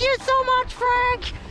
Thank you so much, Frank.